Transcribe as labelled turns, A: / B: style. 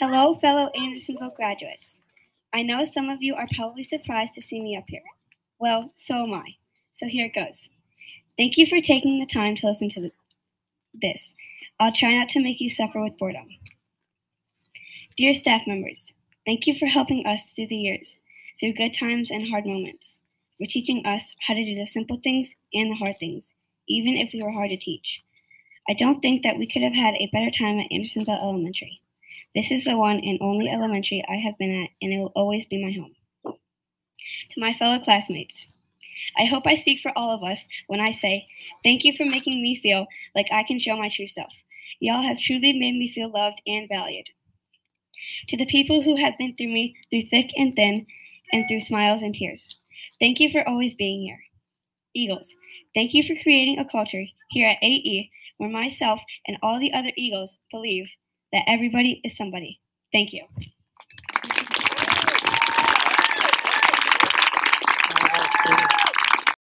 A: Hello, fellow Andersonville graduates. I know some of you are probably surprised to see me up here. Well, so am I. So here it goes. Thank you for taking the time to listen to this. I'll try not to make you suffer with boredom. Dear staff members, thank you for helping us through the years, through good times and hard moments, for teaching us how to do the simple things and the hard things, even if we were hard to teach. I don't think that we could have had a better time at Andersonville Elementary. This is the one and only elementary I have been at, and it will always be my home. To my fellow classmates, I hope I speak for all of us when I say, thank you for making me feel like I can show my true self. Y'all have truly made me feel loved and valued. To the people who have been through me through thick and thin and through smiles and tears, thank you for always being here. Eagles, thank you for creating a culture here at AE where myself and all the other Eagles believe that everybody is somebody. Thank you.